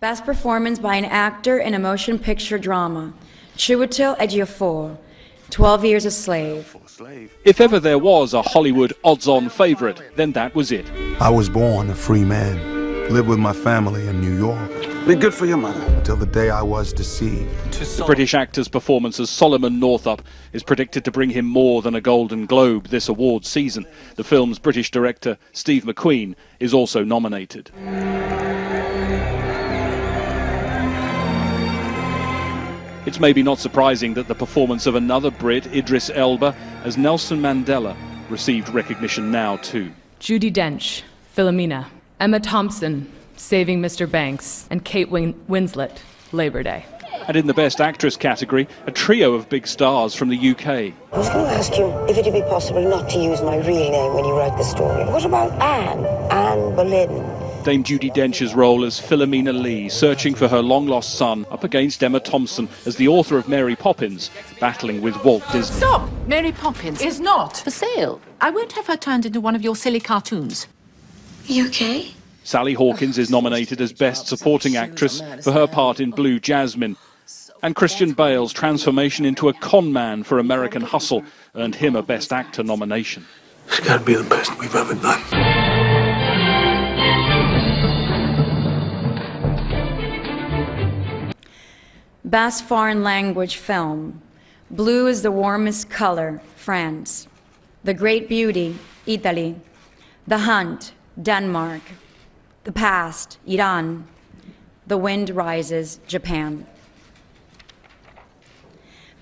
Best performance by an actor in a motion picture drama. Chiwetel Ejiofor, 12 Years a Slave. If ever there was a Hollywood odds-on favorite, then that was it. I was born a free man, lived with my family in New York Be good for your mother. until the day I was deceived. The British actor's performance as Solomon Northup is predicted to bring him more than a Golden Globe this award season. The film's British director, Steve McQueen, is also nominated. It's maybe not surprising that the performance of another Brit, Idris Elba, as Nelson Mandela, received recognition now too. Judi Dench, Philomena, Emma Thompson, Saving Mr. Banks, and Kate Win- Winslet, Labor Day. And in the Best Actress category, a trio of big stars from the UK. I was going to ask you if it'd be possible not to use my real name when you write the story. What about Anne? Anne Boleyn. Dame Judi Dench's role as Philomena Lee, searching for her long lost son, up against Emma Thompson as the author of Mary Poppins, battling with Walt Disney. Stop! Mary Poppins is not for sale. I won't have her turned into one of your silly cartoons. You okay? Sally Hawkins is nominated as Best Supporting Actress for her part in Blue Jasmine. And Christian Bale's transformation into a con man for American Hustle earned him a Best Actor nomination. It's got to be the best we've ever done. Best Foreign Language Film. Blue is the warmest color, France. The Great Beauty, Italy. The Hunt, Denmark. The Past, Iran. The Wind Rises, Japan.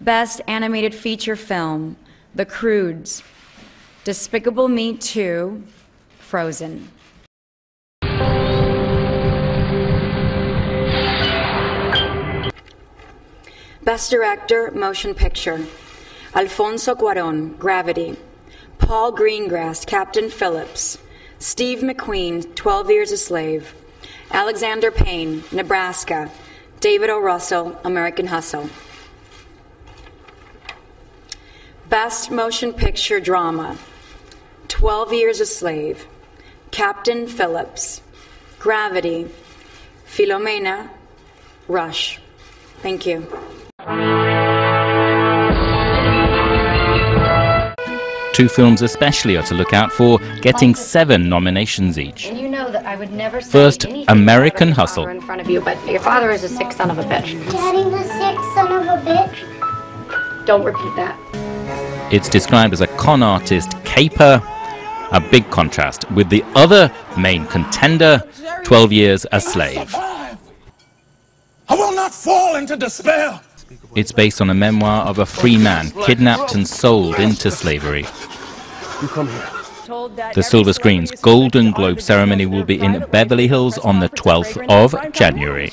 Best Animated Feature Film, The Croods. Despicable Me 2, Frozen. Best Director, Motion Picture. Alfonso Cuarón, Gravity. Paul Greengrass, Captain Phillips. Steve McQueen, 12 Years a Slave. Alexander Payne, Nebraska. David O. Russell, American Hustle. Best Motion Picture Drama. 12 Years a Slave. Captain Phillips. Gravity. Philomena. Rush. Thank you. Two films especially are to look out for, getting seven nominations each. And you know that I would never say First, American Hustle. in front of you, but your father is a sick son of a bitch. Daddy the sick son of a bitch. Don't repeat that. It's described as a con artist caper, a big contrast with the other main contender, 12 Years a Slave. I will not fall into despair. It's based on a memoir of a free man kidnapped and sold into slavery. You come here. The Silver Screen's Golden Globe ceremony will be in Beverly Hills on the 12th of January.